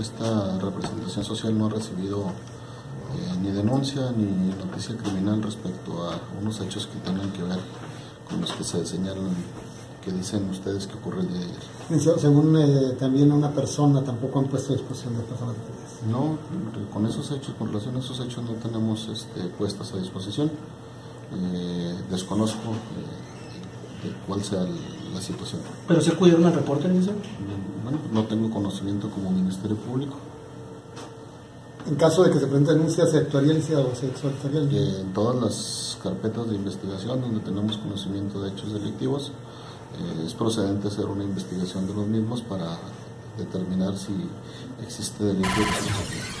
esta representación social no ha recibido eh, ni denuncia ni noticia criminal respecto a unos hechos que tengan que ver con los que se señalan, que dicen ustedes que ocurre el día de ayer. Según eh, también una persona, tampoco han puesto a disposición de personas No, con esos hechos, con relación a esos hechos no tenemos este, puestas a disposición. Eh, desconozco de cuál sea la situación. ¿Pero se acudieron al reporte, dice? Bueno, no tengo conocimiento como Ministerio Público. En caso de que se presente denuncia, ¿se actuaría el o se eh, En todas las carpetas de investigación donde tenemos conocimiento de hechos delictivos, eh, es procedente hacer una investigación de los mismos para determinar si existe delito de